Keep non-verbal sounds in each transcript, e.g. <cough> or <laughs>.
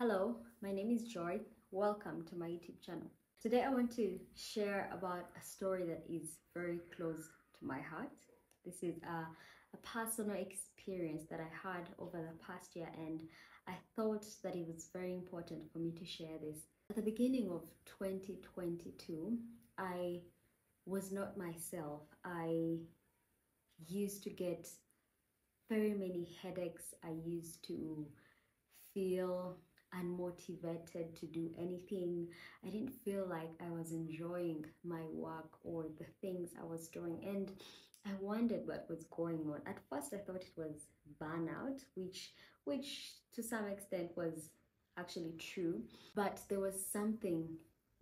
Hello, my name is Joy. Welcome to my YouTube channel. Today I want to share about a story that is very close to my heart. This is a, a personal experience that I had over the past year and I thought that it was very important for me to share this. At the beginning of 2022, I was not myself. I used to get very many headaches. I used to feel unmotivated to do anything. I didn't feel like I was enjoying my work or the things I was doing. And I wondered what was going on. At first I thought it was burnout, which which to some extent was actually true. But there was something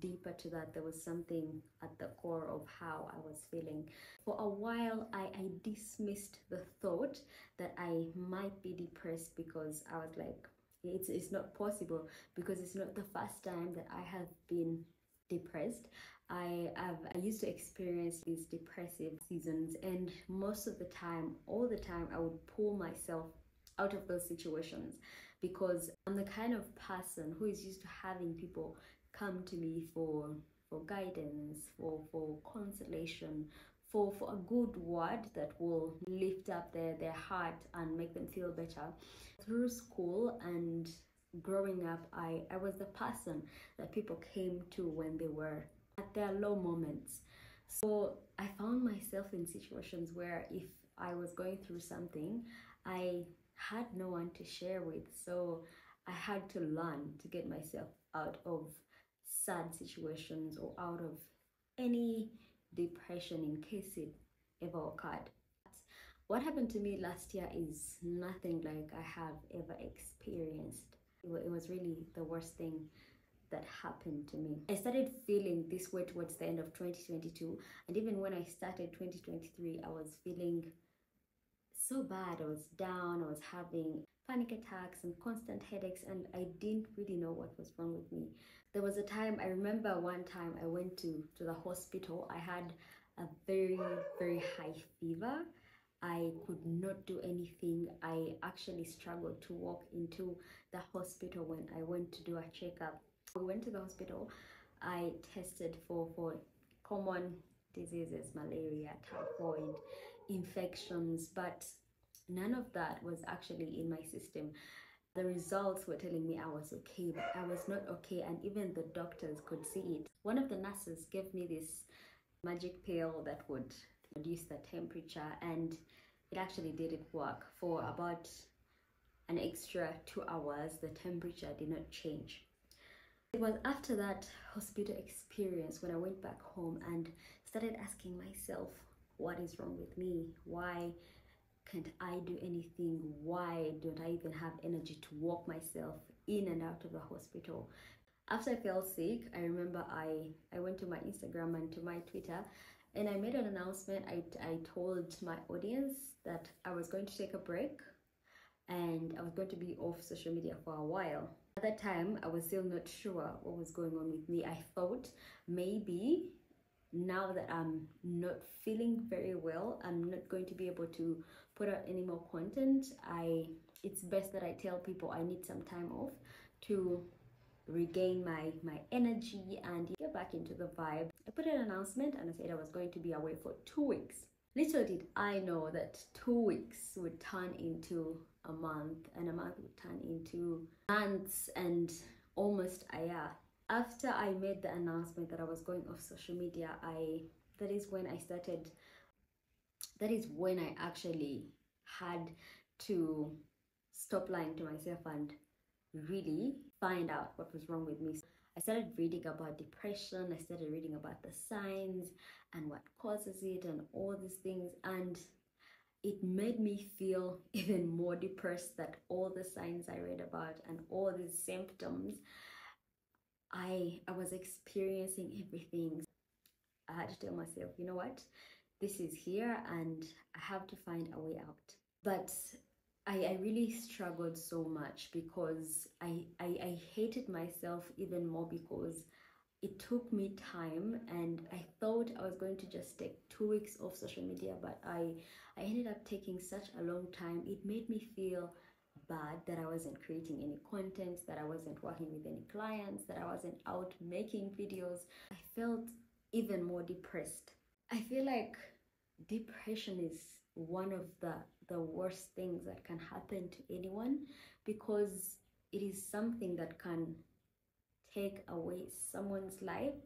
deeper to that there was something at the core of how i was feeling for a while I, I dismissed the thought that i might be depressed because i was like it's, it's not possible because it's not the first time that I have been depressed. I have I used to experience these depressive seasons and most of the time, all the time, I would pull myself out of those situations because I'm the kind of person who is used to having people come to me for for guidance, for for consolation, for, for a good word that will lift up their, their heart and make them feel better. Through school and growing up, I, I was the person that people came to when they were at their low moments. So I found myself in situations where if I was going through something, I had no one to share with. So I had to learn to get myself out of sad situations or out of any depression in case it ever occurred. What happened to me last year is nothing like I have ever experienced. It was really the worst thing that happened to me. I started feeling this way towards the end of 2022 and even when I started 2023 I was feeling so bad. I was down, I was having panic attacks and constant headaches and I didn't really know what was wrong with me. There was a time, I remember one time I went to, to the hospital. I had a very, very high fever. I could not do anything. I actually struggled to walk into the hospital when I went to do a checkup. I went to the hospital. I tested for, for common diseases, malaria, typhoid, infections, but none of that was actually in my system the results were telling me I was okay, but I was not okay, and even the doctors could see it. One of the nurses gave me this magic pill that would reduce the temperature, and it actually didn't work. For about an extra two hours, the temperature did not change. It was after that hospital experience when I went back home and started asking myself, what is wrong with me? Why can't I do anything? Why don't I even have energy to walk myself in and out of the hospital? After I fell sick, I remember I, I went to my Instagram and to my Twitter and I made an announcement. I, I told my audience that I was going to take a break and I was going to be off social media for a while. At that time, I was still not sure what was going on with me. I thought maybe now that I'm not feeling very well, I'm not going to be able to put out any more content. I it's best that I tell people I need some time off to regain my my energy and get back into the vibe. I put an announcement and I said I was going to be away for two weeks. Little did I know that two weeks would turn into a month and a month would turn into months and almost a year after I made the announcement that I was going off social media, I that is when I started that is when I actually had to stop lying to myself and really find out what was wrong with me. I started reading about depression, I started reading about the signs and what causes it and all these things and it made me feel <laughs> even more depressed that all the signs I read about and all these symptoms I I was experiencing everything. I had to tell myself, you know what, this is here and I have to find a way out. But I, I really struggled so much because I, I, I hated myself even more because it took me time and I thought I was going to just take two weeks off social media, but I, I ended up taking such a long time. It made me feel bad that I wasn't creating any content, that I wasn't working with any clients, that I wasn't out making videos. I felt even more depressed. I feel like depression is one of the the worst things that can happen to anyone because it is something that can take away someone's life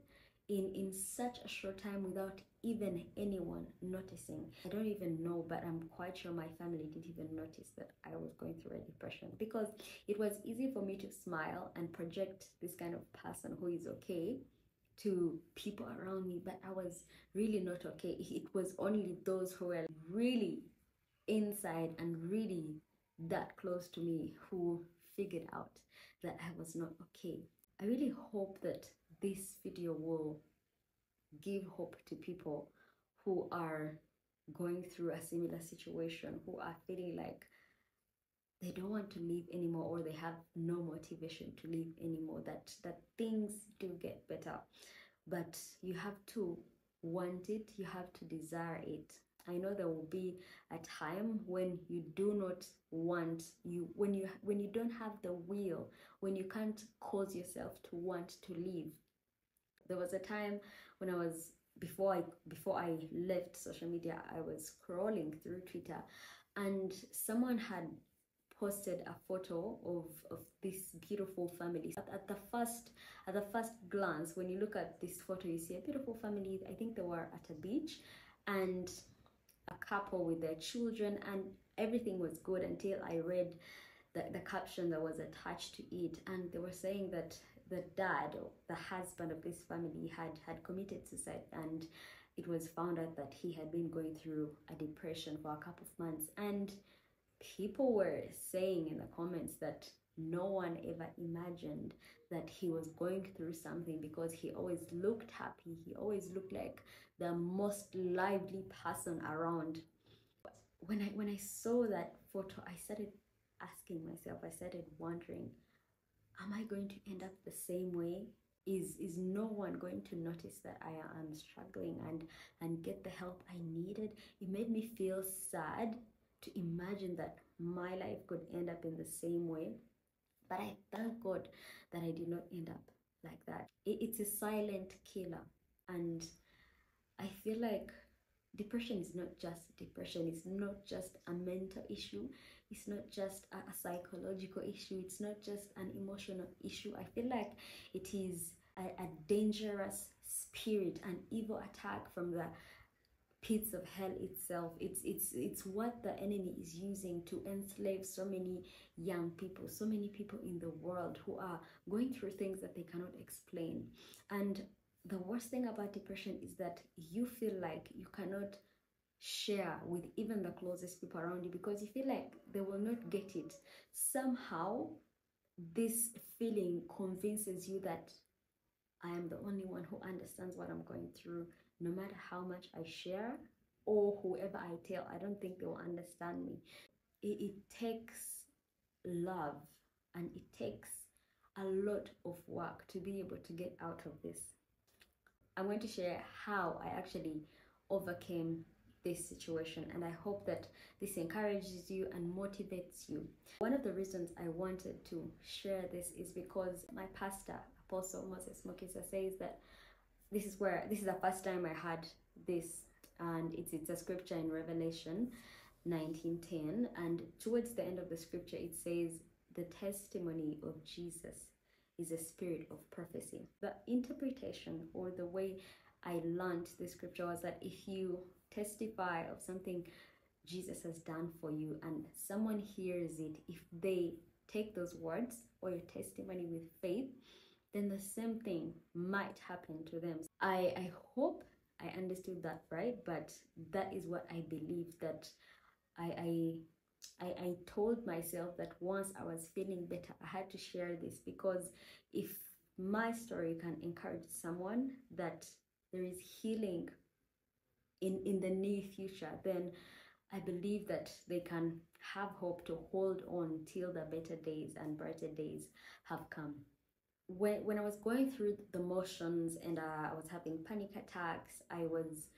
in in such a short time without even anyone noticing. I don't even know but i'm quite sure my family didn't even notice that i was going through a depression because it was easy for me to smile and project this kind of person who is okay to people around me but i was really not okay. It was only those who were really inside and really that close to me who figured out that i was not okay. I really hope that this video will give hope to people who are going through a similar situation, who are feeling like they don't want to leave anymore or they have no motivation to leave anymore that that things do get better. But you have to want it you have to desire it. I know there will be a time when you do not want you when you when you don't have the will when you can't cause yourself to want to leave there was a time when I was before I before I left social media, I was scrolling through Twitter and someone had posted a photo of, of this beautiful family. At, at the first at the first glance, when you look at this photo, you see a beautiful family. I think they were at a beach and a couple with their children and everything was good until I read the, the caption that was attached to it and they were saying that the dad or the husband of this family had had committed suicide and it was found out that he had been going through a depression for a couple of months and people were saying in the comments that no one ever imagined that he was going through something because he always looked happy he always looked like the most lively person around when i when i saw that photo i started asking myself i started wondering am I going to end up the same way? Is is no one going to notice that I am struggling and and get the help I needed? It made me feel sad to imagine that my life could end up in the same way. But I thank God that I did not end up like that. It's a silent killer. And I feel like depression is not just depression, it's not just a mental issue, it's not just a, psychological issue it's not just an emotional issue i feel like it is a, a dangerous spirit an evil attack from the pits of hell itself. It's it's it's what the enemy is using to enslave so many young people so many people in the world who are going through things that they cannot explain. And the worst thing about depression is that you feel like you cannot share with even the closest people around you because you feel like they will not get it. Somehow, this feeling convinces you that I am the only one who understands what I'm going through, no matter how much I share or whoever I tell. I don't think they will understand me. It, it takes love and it takes a lot of work to be able to get out of this. I'm going to share how I actually overcame this situation and I hope that this encourages you and motivates you. One of the reasons I wanted to share this is because my pastor, Apostle Moses Mukisa, says that this is where this is the first time I had this and it's it's a scripture in Revelation 19:10 and towards the end of the scripture it says the testimony of Jesus is a spirit of prophecy. The interpretation or the way I learned the scripture was that if you testify of something Jesus has done for you and someone hears it, if they take those words or your testimony with faith, then the same thing might happen to them. I, I hope I understood that right, but that is what I believe that I, I I, told myself that once I was feeling better, I had to share this because if my story can encourage someone that there is healing in in the near future then i believe that they can have hope to hold on till the better days and brighter days have come when when i was going through the motions and uh, i was having panic attacks i was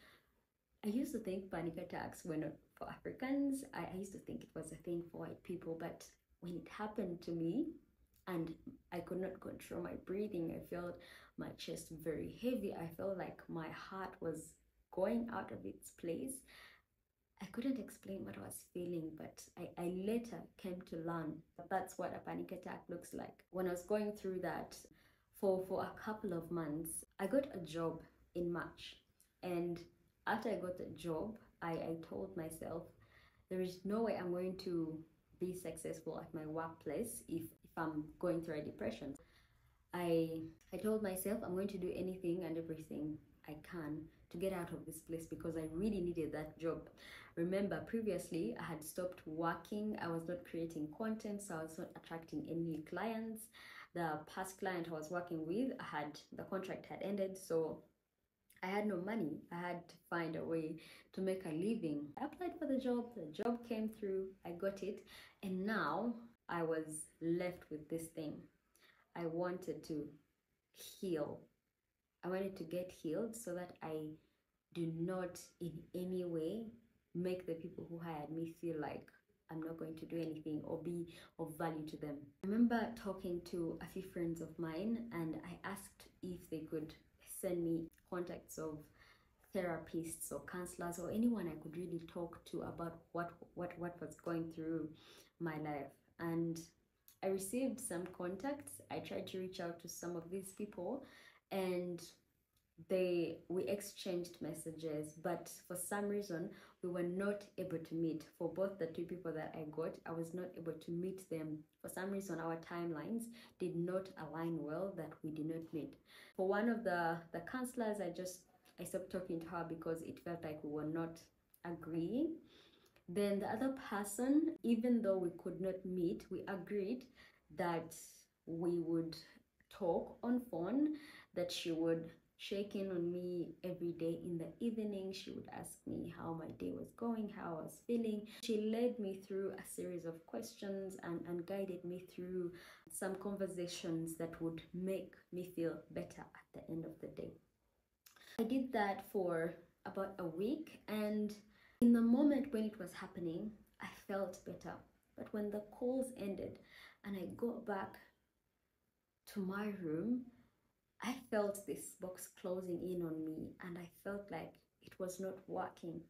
i used to think panic attacks were not for africans I, I used to think it was a thing for white people but when it happened to me and I could not control my breathing, I felt my chest very heavy. I felt like my heart was going out of its place. I couldn't explain what I was feeling, but I, I later came to learn that that's what a panic attack looks like. When I was going through that for, for a couple of months, I got a job in March. And after I got the job, I, I told myself there is no way I'm going to be successful at my workplace if, if I'm going through a depression. I I told myself I'm going to do anything and everything I can to get out of this place because I really needed that job. Remember, previously I had stopped working, I was not creating content, so I was not attracting any clients. The past client I was working with I had the contract had ended, so I had no money. I had to find a way to make a living. I applied for the job, the job came through, I got it, and now I was left with this thing. I wanted to heal. I wanted to get healed so that I do not in any way make the people who hired me feel like I'm not going to do anything or be of value to them. I remember talking to a few friends of mine and I asked if they could send me contacts of therapists or counselors or anyone I could really talk to about what what what was going through my life. And I received some contacts. I tried to reach out to some of these people and they we exchanged messages but for some reason we were not able to meet. For both the two people that i got i was not able to meet them. For some reason our timelines did not align well that we did not meet. For one of the the counselors i just i stopped talking to her because it felt like we were not agreeing. Then the other person even though we could not meet we agreed that we would talk on phone that she would check in on me every day in the evening. She would ask me how my day was going, how I was feeling. She led me through a series of questions and, and guided me through some conversations that would make me feel better at the end of the day. I did that for about a week, and in the moment when it was happening, I felt better. But when the calls ended and I got back to my room, I felt this box closing in on me and I felt like it was not working.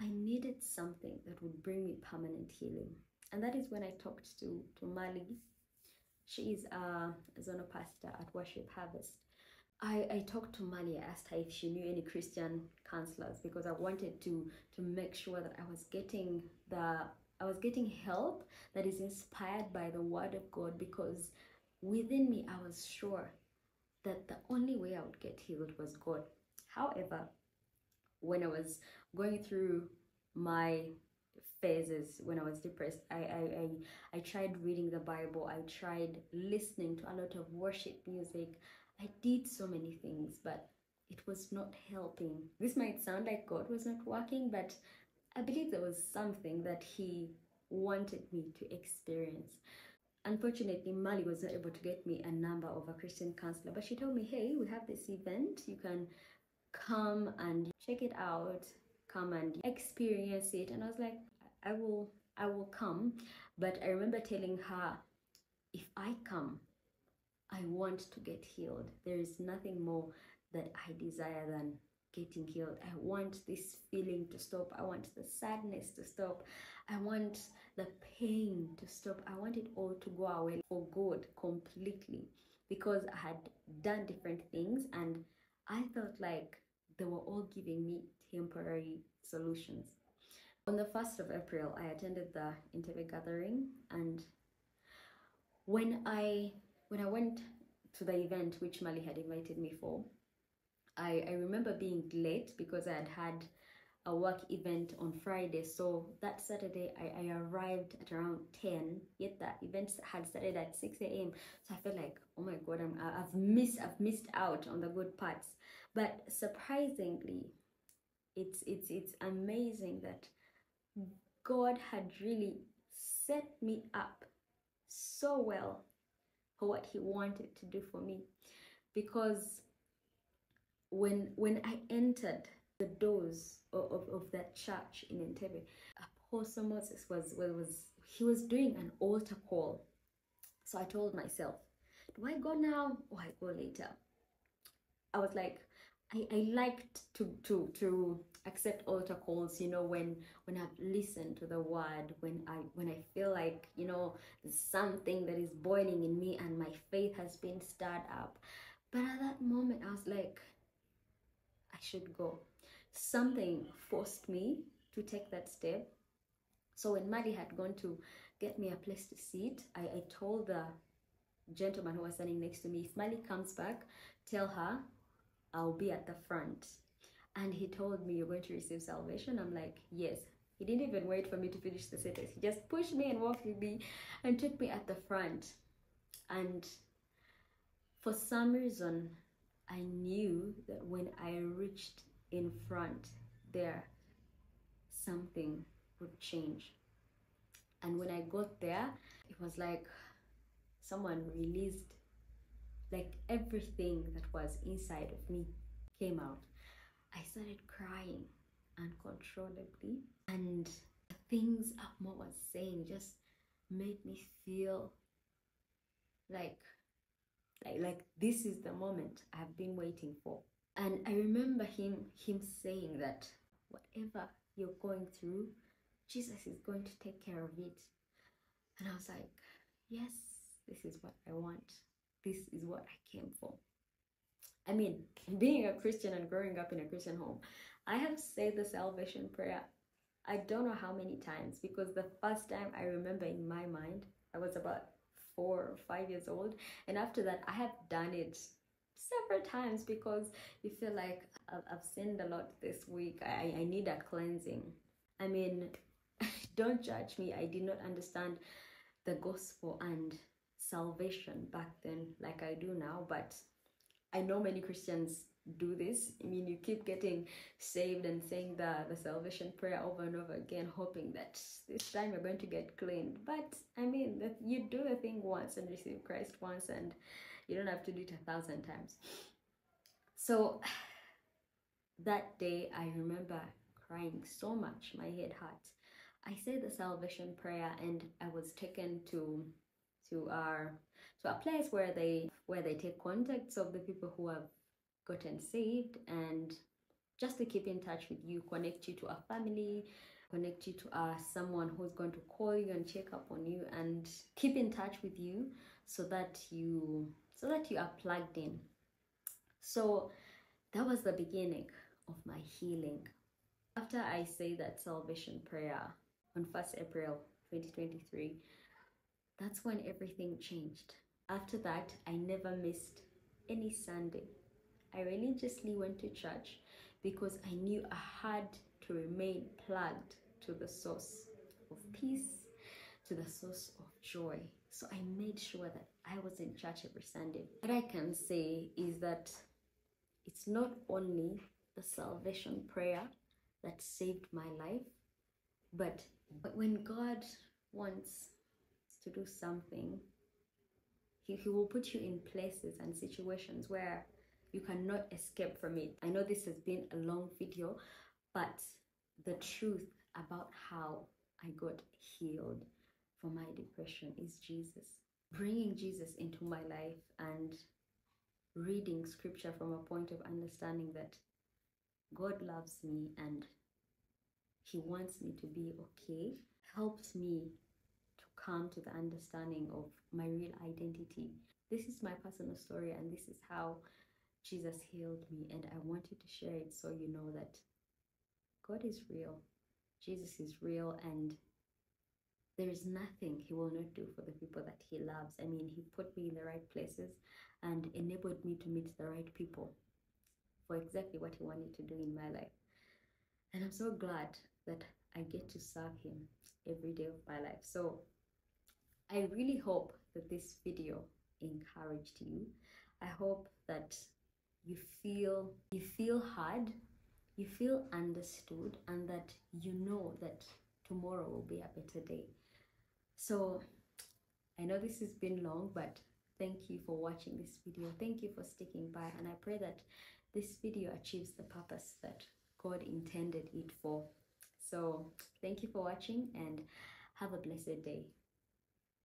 I needed something that would bring me permanent healing. And that is when I talked to, to Mali. She is a Zona pastor at Worship Harvest. I, I talked to Mali, I asked her if she knew any Christian counselors because I wanted to to make sure that I was getting the I was getting help that is inspired by the word of God because within me I was sure that the only way I would get healed was God. However, when I was going through my phases when I was depressed, I, I, I, I tried reading the Bible, I tried listening to a lot of worship music. I did so many things, but it was not helping. This might sound like God was not working, but I believe there was something that He wanted me to experience. Unfortunately, Mali was not able to get me a number of a Christian counselor, but she told me, hey, we have this event. You can come and check it out, come and experience it. And I was like, I will, I will come. But I remember telling her, if I come, I want to get healed. There is nothing more that I desire than getting healed. I want this feeling to stop. I want the sadness to stop. I want the pain to stop. I want it all to go away for good completely because I had done different things and I felt like they were all giving me temporary solutions. On the 1st of April, I attended the Entebbe gathering and when I when I went to the event which Mali had invited me for, I, I remember being late because I had had a work event on Friday. So that Saturday, I, I arrived at around 10, yet that event had started at 6 a.m. So I felt like, oh my God, I'm, I've missed, I've missed out on the good parts. But surprisingly, it's, it's, it's amazing that God had really set me up so well for what he wanted to do for me because when when I entered the doors of, of, of that church in Entebbe, Apostle Moses was, was was he was doing an altar call. So I told myself, do I go now or I go later? I was like, I, I liked to to to accept altar calls you know when when i've listened to the word when i when i feel like you know something that is boiling in me and my faith has been stirred up but at that moment i was like i should go something forced me to take that step so when Maddie had gone to get me a place to sit i, I told the gentleman who was standing next to me if Maddie comes back tell her I'll be at the front. And he told me, You're going to receive salvation. I'm like, Yes. He didn't even wait for me to finish the sentence. He just pushed me and walked with me and took me at the front. And for some reason, I knew that when I reached in front there, something would change. And when I got there, it was like someone released like everything that was inside of me came out. I started crying uncontrollably, and the things Akmo was saying just made me feel like like like this is the moment I've been waiting for. And I remember him him saying that whatever you're going through, Jesus is going to take care of it. And I was like, yes, this is what I want this is what I came for. I mean, being a Christian and growing up in a Christian home, I have said the salvation prayer I don't know how many times because the first time I remember in my mind, I was about four or five years old. And after that, I have done it several times because you feel like I've, sinned a lot this week. I, I need a cleansing. I mean, <laughs> don't judge me. I did not understand the gospel and salvation back then like I do now, but I know many Christians do this. I mean, you keep getting saved and saying the, the salvation prayer over and over again, hoping that this time you're going to get cleaned. But I mean, that you do the thing once and receive Christ once, and you don't have to do it a thousand times. So <sighs> that day, I remember crying so much, my head hurt. I said the salvation prayer, and I was taken to to our to a place where they where they take contacts of the people who have gotten saved and just to keep in touch with you connect you to a family connect you to uh, someone who's going to call you and check up on you and keep in touch with you so that you so that you are plugged in so that was the beginning of my healing after i say that salvation prayer on 1st april 2023 that's when everything changed. After that, I never missed any Sunday. I religiously went to church because I knew I had to remain plugged to the source of peace, to the source of joy. So I made sure that I was in church every Sunday. What I can say is that it's not only the salvation prayer that saved my life, but, when God wants to do something, he, he will put you in places and situations where you cannot escape from it. I know this has been a long video, but the truth about how I got healed from my depression is Jesus. Bringing Jesus into my life and reading scripture from a point of understanding that God loves me and He wants me to be okay helps me to come to the understanding of my real identity. This is my personal story, and this is how Jesus healed me. And I wanted to share it so you know that God is real, Jesus is real, and there is nothing He will not do for the people that He loves. I mean, He put me in the right places and enabled me to meet the right people for exactly what He wanted to do in my life. And I'm so glad that I get to serve Him every day of my life. So, I really hope that this video encouraged you. I hope that you feel you feel heard, you feel understood, and that you know that tomorrow will be a better day. So I know this has been long, but thank you for watching this video. Thank you for sticking by, and I pray that this video achieves the purpose that God intended it for. So thank you for watching and have a blessed day